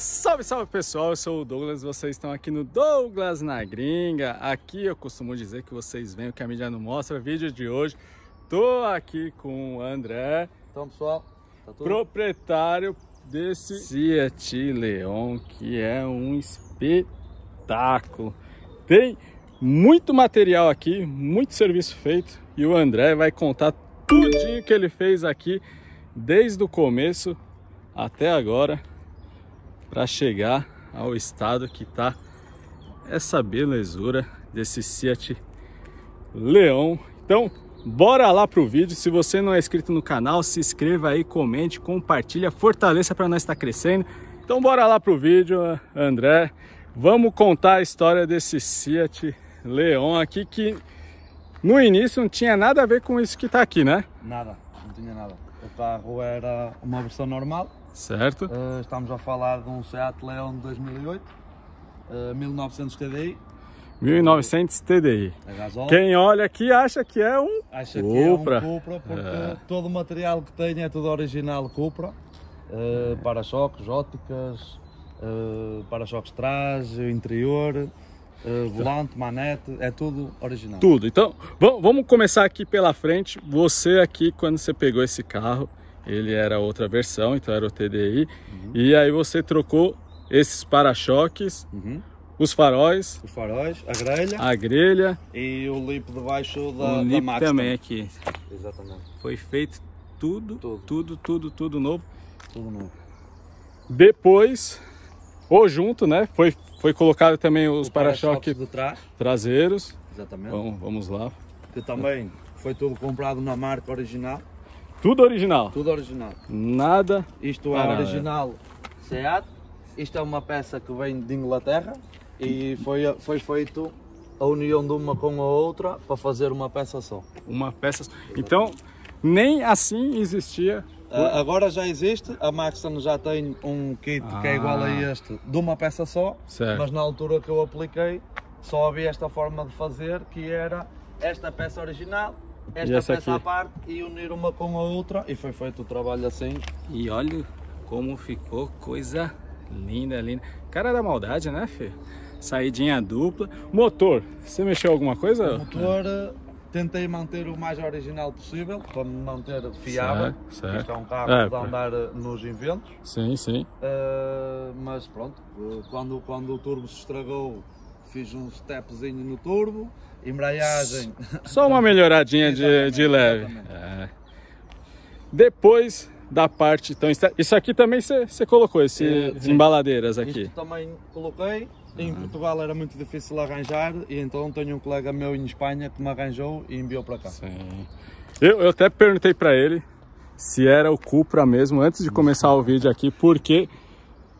Salve, salve pessoal, eu sou o Douglas, vocês estão aqui no Douglas na Gringa. Aqui eu costumo dizer que vocês veem o que a mídia não mostra. Vídeo de hoje, tô aqui com o André, Então, pessoal, tá tudo? proprietário desse Fiat Leon, que é um espetáculo. Tem muito material aqui, muito serviço feito e o André vai contar tudinho que ele fez aqui desde o começo até agora para chegar ao estado que tá essa belezura desse Fiat Leon. Então, bora lá pro vídeo. Se você não é inscrito no canal, se inscreva aí, comente, compartilha, fortaleça para nós estar crescendo. Então, bora lá pro vídeo, André. Vamos contar a história desse Fiat Leon aqui que no início não tinha nada a ver com isso que tá aqui, né? Nada, não tinha nada. O carro era uma versão normal. Certo? Uh, estamos a falar de um Seat Leon de 2008, uh, 1900 TDI, 1900 TDI. Quem olha aqui acha que é um Acha que é um Cupra. Cupra porque É. todo o material que tem é tudo original Cupra. Uh, Para-choques, óticas, uh, para-choques trás, interior, uh, volante, manete, é tudo original. tudo. Então, vam- vamos começar aqui pela frente. Você aqui, quando você pegou esse carro, ele era outra versão, então era o TDI. E aí você trocou esses para-choques, Uhum. os faróis, Os faróis, a grelha a grelha, e o lip debaixo da, o da Max também aqui. Exatamente, Foi feito tudo, Tudo. tudo, tudo, tudo novo. tudo novo. Depois, ou junto, né? Foi, foi colocado também os para-choques traseiros. exatamente. Bom, vamos lá. Que também foi tudo comprado na marca original, Tudo original. tudo original. Nada. Isto é Parada. original Seat, isto é uma peça que vem de Inglaterra e foi, foi feito a união de uma com a outra para fazer uma peça só. Uma peça. Então, nem assim existia. Ah, agora já existe, a Maxton já tem um kit que é igual a Ah. este de uma peça só, Certo. mas na altura que eu apliquei só havia esta forma de fazer que era esta peça original, esta E peça à aqui? parte e unir uma com a outra e foi feito o trabalho assim. E olha como ficou coisa linda, linda. Cara da maldade, né, Fê? Saidinha dupla. Motor, você mexeu alguma coisa? O motor eh, tentei manter o mais original possível para me manter fiável. Certo. Isto é um carro É, pá. andar eh, nos inventos. Sim, sim. Eh, mas pronto, quando, quando o turbo se estragou, fiz um stepzinho no turbo, embreagem. Só uma melhoradinha de, de leve. É. Depois da parte então isso aqui também você colocou esse É, embaladeiras aqui Isto também coloquei. Em Portugal era muito difícil arranjar e então tenho um colega meu em Espanha que me arranjou e enviou para cá. Sim. Eu, eu até perguntei pra ele se era o Cupra mesmo antes de começar o vídeo aqui, porque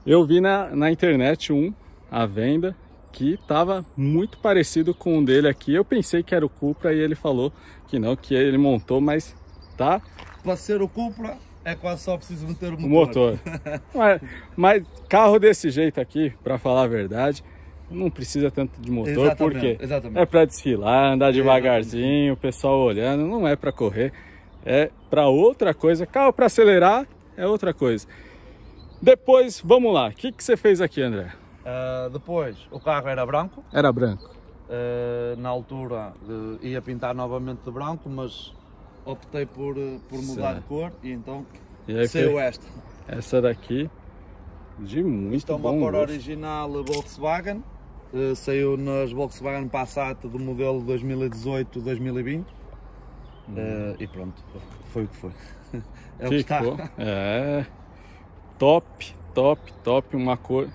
eu vi na, na internet um à venda que tava muito parecido com um dele aqui. Eu pensei que era o Cupra e ele falou que não, que ele montou, mas tá Para ser o Cupra é quase só preciso meter o o motor. motor. mas, mas carro desse jeito aqui, pra falar a verdade, não precisa tanto de motor, Exatamente, porque exatamente. é pra desfilar, andar devagarzinho, o pessoal olhando, não é pra correr, é pra outra coisa. Carro pra acelerar é outra coisa. Depois, vamos lá, o que, que você fez aqui, André? Ah, depois, o carro era branco. Era branco. Ah, na altura eh, ia pintar novamente de branco, mas optei por, eh, por mudar de cor e então E saiu esta. essa daqui, de muito Isto é uma cor gosto. original Volkswagen. eh, saiu nas Volkswagen Passat do modelo 2018-2020. Eh, e pronto, foi o que foi. É o que está. É. Top, top, top. Uma cor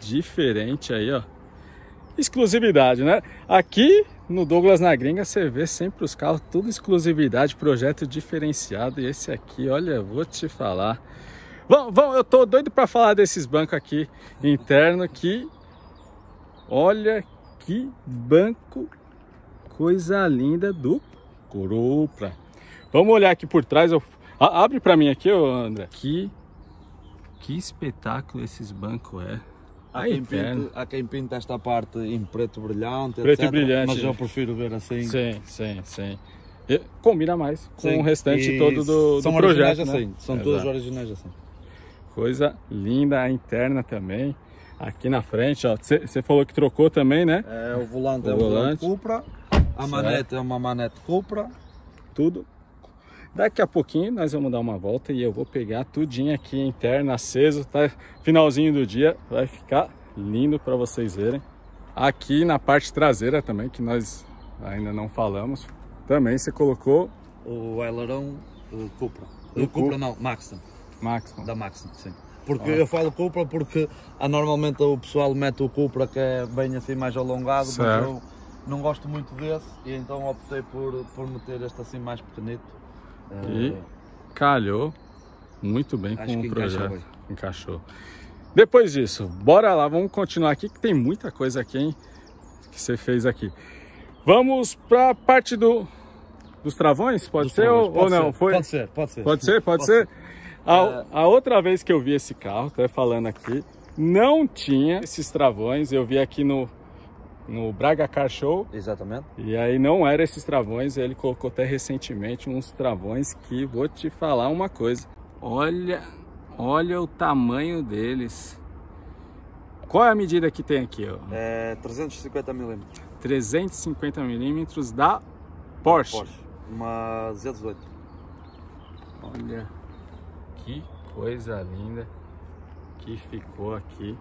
diferente aí, ó. Exclusividade, né? Aqui no Douglas na Gringa você vê sempre os carros, tudo exclusividade, projeto diferenciado. E esse aqui, olha, vou te falar. Vamos, eu tô doido para falar desses bancos aqui interno que olha que banco coisa linda do Cupra. Vamos olhar aqui por trás. Eu... a- Abre para mim aqui, André. Que que espetáculo esses bancos é. Há quem, pinte, há quem pinta esta parte em preto brilhante, Preto etc, brilhante. Mas eu prefiro ver assim. Sim, sim, sim. E combina mais com Sim. o restante E todo do, do são projeto. originais né? assim. São Exato. todos originais assim. Coisa linda, a interna também. Aqui na frente, ó. Você falou que trocou também, né? É, o volante o é o volante Cupra. A certo. manete é uma manete Cupra. Tudo. Daqui a pouquinho nós vamos dar uma volta e eu vou pegar tudinho aqui interna, aceso, tá? Finalzinho do dia, vai ficar lindo para vocês verem. Aqui na parte traseira também, que nós ainda não falamos, também você colocou... O aileron o Cupra. O Cupra não, Maxton. Maxton. Da Maxton, sim. Porque ah. eu falo Cupra porque ah, normalmente o pessoal mete o Cupra que é bem assim mais alongado, certo. mas eu não gosto muito desse e então optei por, por meter este assim mais pequenito. E calhou muito bem com o projeto. Encaixou, encaixou. Depois disso, bora lá, vamos continuar aqui que tem muita coisa aqui, hein? Que você fez aqui. Vamos para a parte do, dos travões, pode dos ser travões, ou, pode ou não? Foi? Pode ser, pode ser. Pode ser, pode, pode ser. ser. A, a, outra vez que eu vi esse carro, até falando aqui, não tinha esses travões. Eu vi aqui no, no Braga Car Show. Exatamente. E aí não era esses travões, ele colocou até recentemente uns travões que vou te falar uma coisa. Olha, olha o tamanho deles. Qual é a medida que tem aqui? Ó? É 350 milímetros. 350 milímetros da Porsche. Porsche. Uma Z18. Olha que coisa linda que ficou aqui.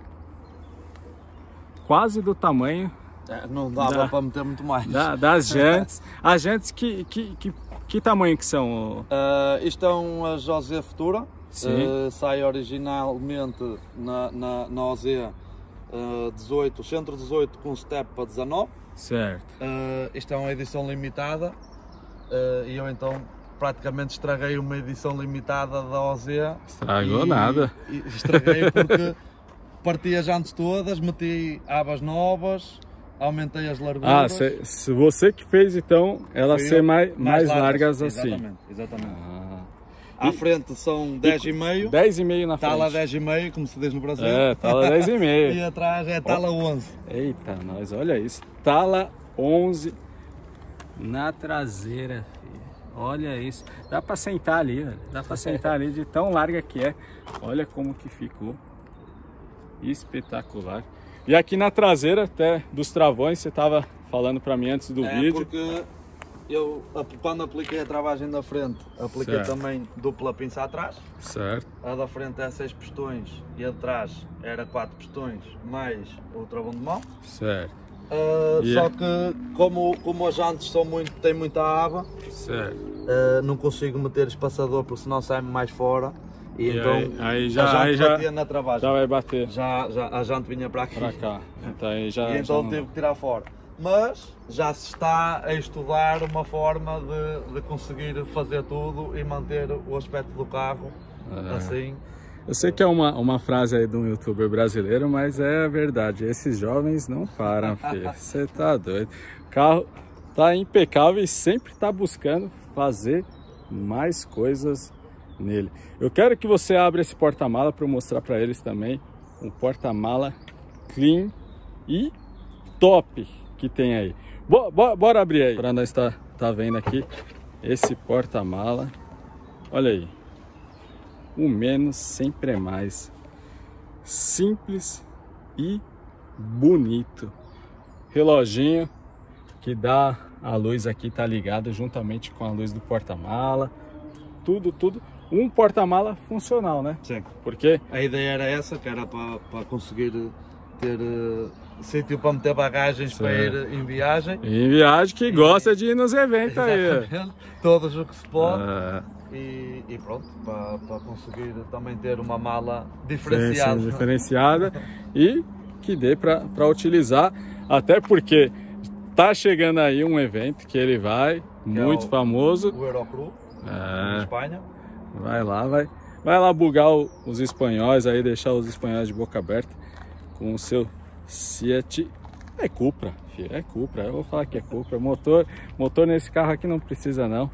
Quase do tamanho. É, não dava da, para meter muito mais. Da, das jantes. As jantes que, que, que, que tamanho que são? Uh, isto é uma José Futura. Uh, sai originalmente na, na, na OZ uh, 18, centro 18 com step para 19. Certo. Uh, isto é uma edição limitada e eu então praticamente estraguei uma edição limitada da OZ. Estragou e, nada. E estraguei porque parti as jantes todas, meti abas novas, aumentei as larguras. Ah, se, se você que fez então elas ser mais, mais, mais largas, largas, assim. Exatamente, exatamente. Ah. À e, frente são 10,5. 10,5 na frente. Tala 10,5, como se diz no Brasil. É, tala 10,5. e atrás é tala 11. Eita, nós, olha isso. Tala 11 na traseira. Olha isso. Dá para sentar ali, velho. Dá para sentar ali de tão larga que é. Olha como que ficou. Espetacular. E aqui na traseira até dos travões, você estava falando para mim antes do é, vídeo. porque eu quando apliquei a travagem da frente, apliquei certo. também dupla pinça atrás. Certo. A da frente é 6 pistões e a de trás era 4 pistões mais o travão de mão. Certo. Uh, yeah. Só que como, como as jantes são muito, têm muita aba, uh, não consigo meter espaçador porque senão sai mais fora. E, e então aí, aí já, a jante aí já, na travagem. Já vai bater. Já, já, a jante vinha para aqui. Para cá. Então, já, e então tive que tirar fora. Mas já se está a estudar uma forma de, de conseguir fazer tudo e manter o aspecto do carro é. assim eu sei que é uma, uma frase aí de um youtuber brasileiro, mas é verdade. Esses jovens não param, filho. Você tá doido. O carro tá impecável e sempre tá buscando fazer mais coisas nele. Eu quero que você abra esse porta-mala para mostrar para eles também um porta-mala clean e top que tem aí. Bora, abrir aí para nós estar tá, tá vendo aqui esse porta-mala. Olha aí o menos sempre é mais. Simples e bonito. Reloginho que dá a luz aqui tá ligado juntamente com a luz do porta-mala. Tudo, tudo. Um porta-mala funcional, né? Sim. Porque a ideia era essa, que era para conseguir ter uh, sítio para meter bagagens Sim. para ir em viagem. Em viagem que e... gosta de ir nos eventos aí. Todos o que se pode. Ah. E, e, pronto, para, para conseguir também ter uma mala diferenciada. Sim, sim, diferenciada e que dê para utilizar, até porque tá chegando aí um evento que ele vai, que é muito é o, famoso. O Eurocru, é, Espanha. Vai lá, vai, vai lá bugar o, os espanhóis aí, deixar os espanhóis de boca aberta com o seu Fiat. É Cupra, filho, é Cupra. Eu vou falar que é Cupra. Motor, motor nesse carro aqui não precisa não.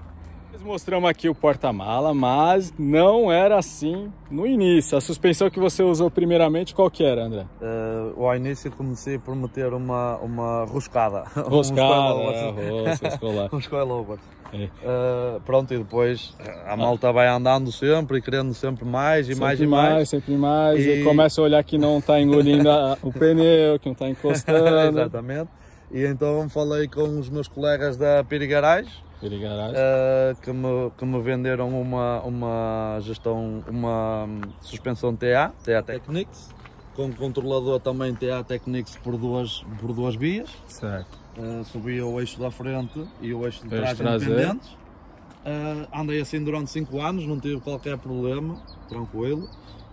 Mostramos aqui o porta-mala, mas não era assim no início. A suspensão que você usou primeiramente, qual que era, André? Uh, ao início comecei por meter uma, uma roscada. Roscada, um coilovers. É. Uh, pronto, e depois a malta vai andando sempre e querendo sempre mais e sempre mais e mais. mais. Sempre mais, e... e começa a olhar que não está engolindo o pneu, que não está encostando. Exatamente. E então falei com os meus colegas da Pirigarage uh, que, me, que me venderam uma, uma gestão, uma suspensão TA, TA Technics, com controlador também TA Technics por duas, por duas vias. Certo. Uh, subia o eixo da frente e o eixo de trás independentes. Uh, andei assim durante 5 anos, não tive qualquer problema, tranquilo.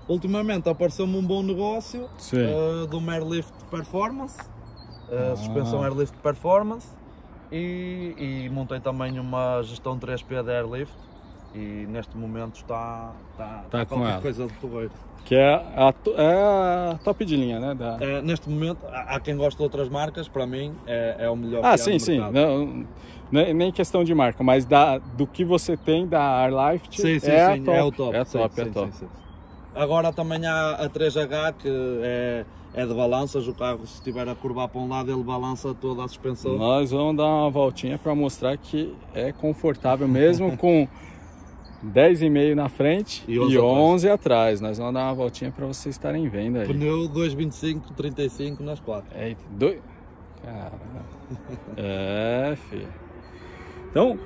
Ultimamente apareceu-me um bom negócio uh, do Airlift Performance, uh, ah. suspensão Airlift Performance, e, e, montei também uma gestão 3P de airlift e neste momento está, está, está, está qualquer ela. coisa de porreiro. Que é a, é a top de linha, né? Da... É, neste momento, há, quem gosta de outras marcas, para mim é, é o melhor Ah, sim, sim. Não, nem questão de marca, mas da, do que você tem da Airlift sim, sim, é, sim, top. é o top. É a top, sim, é top. Agora também há a 3H que é é de balanças, o carro se estiver a curvar para um lado ele balança toda a suspensão. Nós vamos dar uma voltinha para mostrar que é confortável mesmo com 10,5 na frente e 11, e 11 atrás. atrás. Nós vamos dar uma voltinha para vocês estarem vendo aí. Pneu 225, 35 nas quatro. É, dois... Caramba. é, filho. Então,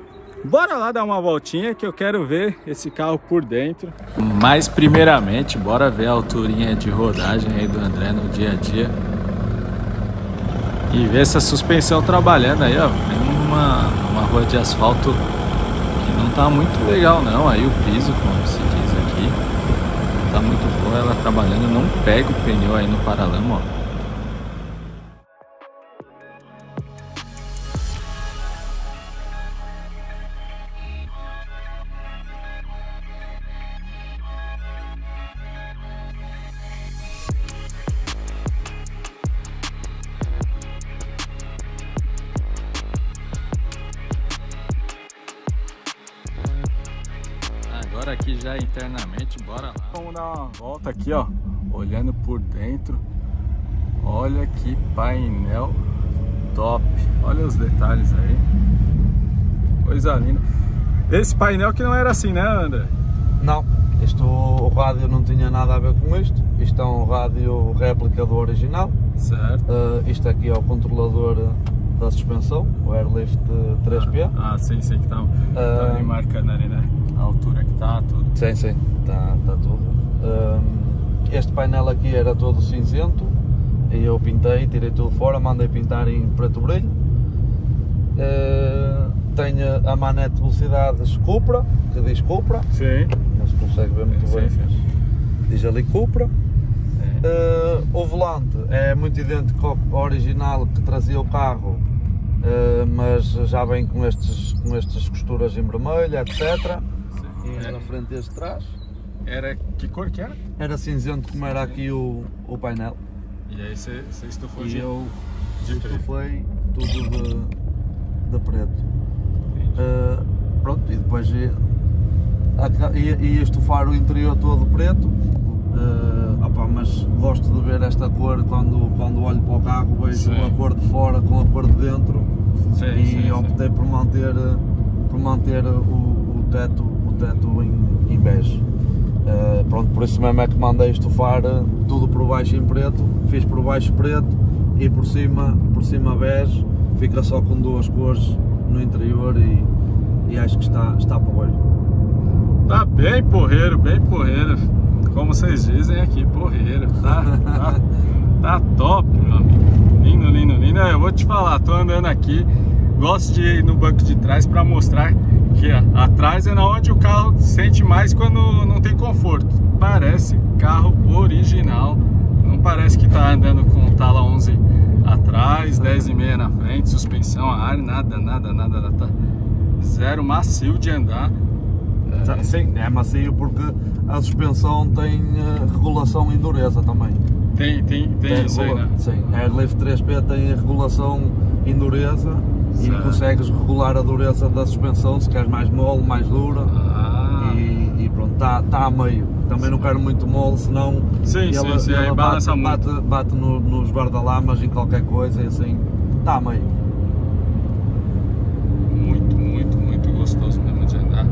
Bora lá dar uma voltinha que eu quero ver esse carro por dentro. Mas primeiramente, bora ver a alturinha de rodagem aí do André no dia a dia. E ver essa suspensão trabalhando aí, ó. Uma, uma rua de asfalto que não tá muito legal não. Aí o piso, como se diz aqui, tá muito boa ela trabalhando. Não pega o pneu aí no paralama, ó. Aqui já internamente, bora lá. Vamos dar uma volta aqui, ó, olhando por dentro. Olha que painel top. Olha os detalhes aí. Coisa linda. Esse painel que não era assim, né, André? Não, isto, o rádio não tinha nada a ver com isto. Isto é um rádio réplica do original. Certo. Uh, isto aqui é o controlador da suspensão, o Airlift 3P. Ah, ah sim, sim, que está uh, tá marcando ali, né? A altura que está, tudo. Sim, sim, está tá tudo. Um, este painel aqui era todo cinzento e eu pintei, tirei tudo fora, mandei pintar em preto brilho. Uh, tenho a manete de velocidades Cupra, que diz Cupra. Sim. Não se consegue ver muito sim, bem, sim. mas diz ali Cupra. Uh, o volante é muito idêntico ao original que trazia o carro, uh, mas já vem com, estes, com estas costuras em vermelho, etc. E é. na frente este trás. Era que cor que era? Era cinzento como era aqui o, o painel. E aí você, estufou e de, eu de estufei tudo de, de preto. Uh, pronto, e depois ia, ia, ia estufar o interior todo preto. Uh, opa, mas gosto de ver esta cor quando, quando olho para o carro, vejo sim. a cor de fora com a cor de dentro sim, e sim, optei por manter, por manter o, o teto teto em, em bege. Uh, pronto, por isso mesmo é que mandei estufar eh, tudo por baixo em preto, fiz por baixo preto e por cima, por cima bege, fica só com duas cores no interior e, e acho que está, está porreiro. Tá bem porreiro, bem porreiro, como vocês dizem aqui, porreiro, tá, tá, tá top, meu amigo, lindo, lindo, lindo, eu vou te falar, tô andando aqui, gosto de ir no banco de trás para mostrar que atrás é na onde o carro sente mais quando não tem conforto. Parece carro original, não parece que está andando com o Tala 11 atrás, 10 e meia na frente, suspensão, ar, nada, nada, nada, nada. Tá zero macio de andar. É... Sim, é macio porque a suspensão tem uh, regulação em dureza também. Tem, tem, tem, tem isso aí, né? Sim, a Airlift 3P tem a regulação em dureza e consegues regular a dureza da suspensão, se queres mais mole, mais dura. Ah. E, e pronto, está tá a meio. Também não quero muito mole, senão sim, ela, sim, sim, ela bate, bate, bate, bate no, nos guarda-lamas em qualquer coisa e assim, está a meio. Muito, muito, muito gostoso mesmo de andar.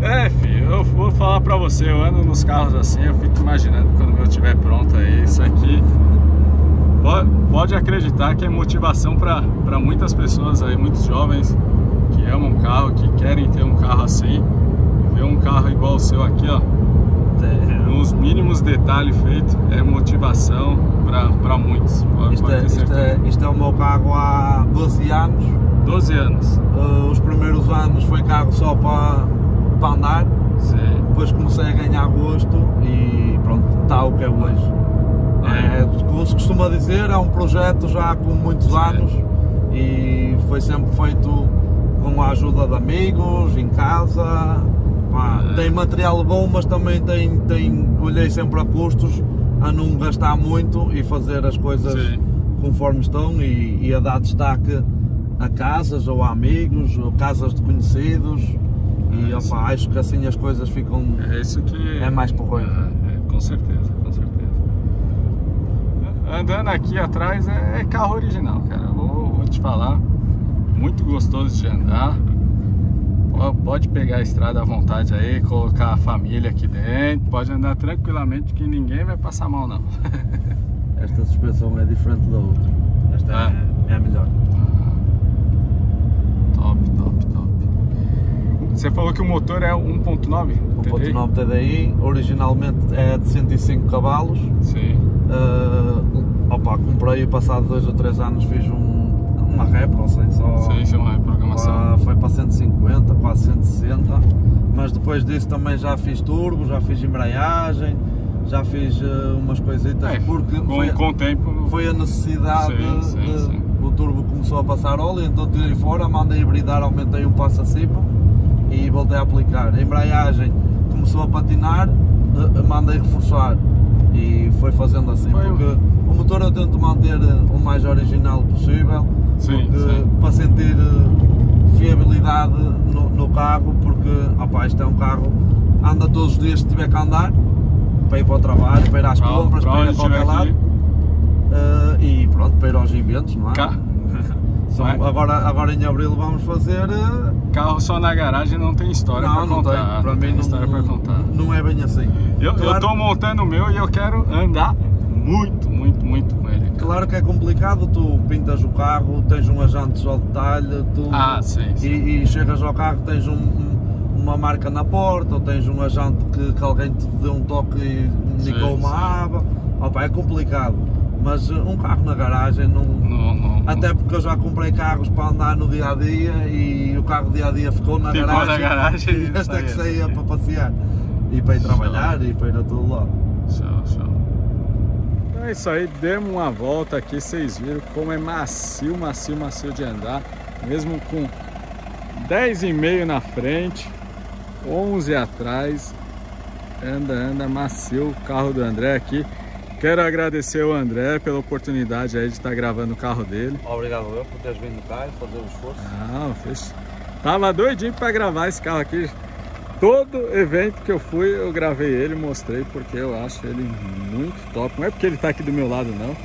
É, filho, eu vou falar pra você, eu ando nos carros assim, eu fico imaginando quando o meu estiver pronto aí, isso aqui pode acreditar que é motivação para muitas pessoas aí, muitos jovens que amam carro, que querem ter um carro assim, ver um carro igual o seu aqui, ó, nos mínimos detalhes feito, é motivação para muitos. Pode, isto, pode é, isto, é, isto, é, o meu carro há 12 anos. 12 anos. Uh, os primeiros anos foi carro só para andar. Sim. Depois comecei a ganhar gosto e pronto, está o que é hoje. É, como se costuma dizer, é um projeto já com muitos anos e foi sempre feito com a ajuda de amigos, em casa. Pá, é. Tem material bom, mas também tem, tem, olhei sempre a custos, a não gastar muito e fazer as coisas Sim. conforme estão e, e, a dar destaque a casas ou a amigos, ou casas de conhecidos. E opa, acho que assim as coisas ficam. É isso que. É mais porreiro. É, é, com certeza, com certeza andando aqui atrás é, é carro original, cara. Vou, vou, te falar, muito gostoso de andar. Pode pegar a estrada à vontade aí, colocar a família aqui dentro, pode andar tranquilamente que ninguém vai passar mal não. Esta suspensão é diferente da outra. Esta é, é, é a melhor. Top, top, top. Você falou que o motor é 1.9 TDI? 1.9 TDI, originalmente é de 105 cavalos. Sim. Uh, opa, comprei passado dois ou três anos fiz um, uma rep, não sei, só. Sim, sim, uma reprogramação. Uh, foi para 150, quase 160. Mas depois disso também já fiz turbo, já fiz embreagem, já fiz uh, umas coisitas é, porque com, foi, com o tempo foi a necessidade sim, sim, de, sim. o turbo começou a passar óleo, então tirei fora, mandei hibridar, aumentei um passo acima e voltei a aplicar. A embreagem começou a patinar, mandei reforçar e foi fazendo assim, foi porque o motor eu tento manter o mais original possível, sim, porque, sim. para sentir eh, fiabilidade no, no, carro, porque opa, isto é um carro, anda todos os dias se tiver que andar, para ir para o trabalho, para ir às compras, para ir a qualquer lado. Uh, e pronto, para ir aos eventos, não é? Cá. São, agora, agora em abril vamos fazer. Uh... Carro só na garagem não tem história para contar. Tem. Para mim não, história para contar. Não é bem assim. Eu, claro, eu tô montando o meu e eu quero andar muito, muito, muito com ele. Claro que é complicado, tu pintas o carro, tens um agente ao detalhe, tu, ah, sim, sim. E, e, chegas ao carro, tens um, um, uma marca na porta, ou tens um agente que, que alguém te deu um toque e indicou uma sim. aba. Opa, é complicado mas um carro na garagem não, não, até porque eu já comprei carros para andar no dia a dia e o carro dia a dia ficou na ficou garagem, na garagem e até que saía para passear e para ir trabalhar show. e para ir a todo lado. Show, show. Então é isso aí, demos uma volta aqui, vocês viram como é macio, macio, macio de andar, mesmo com 10,5 na frente, 11 atrás, anda, anda macio o carro do André aqui. Quero agradecer o André pela oportunidade aí de estar gravando o carro dele. Obrigado eu por teres vindo cá e fazer o esforço. Não, fez... Tava doidinho para gravar esse carro aqui. Todo evento que eu fui, eu gravei ele, mostrei, porque eu acho ele muito top. Não é porque ele está aqui do meu lado, não.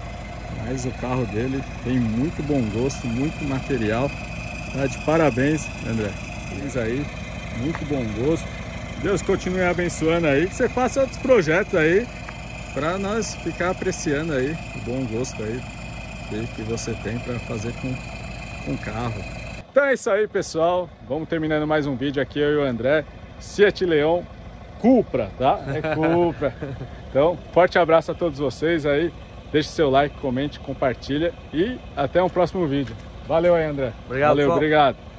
Mas o carro dele tem muito bom gosto, muito material. Tá de parabéns, André. Fiz aí, muito bom gosto. Deus continue abençoando aí, que você faça outros projetos aí para nós ficar apreciando aí o bom gosto aí que, que você tem para fazer com, com carro. Então é isso aí, pessoal. Vamos terminando mais um vídeo aqui, eu e o André. Fiat Leon Cupra, tá? É Cupra. Então, forte abraço a todos vocês aí. Deixe seu like, comente, compartilha e até um próximo vídeo. Valeu aí, André. Obrigado, Valeu, pessoal. obrigado.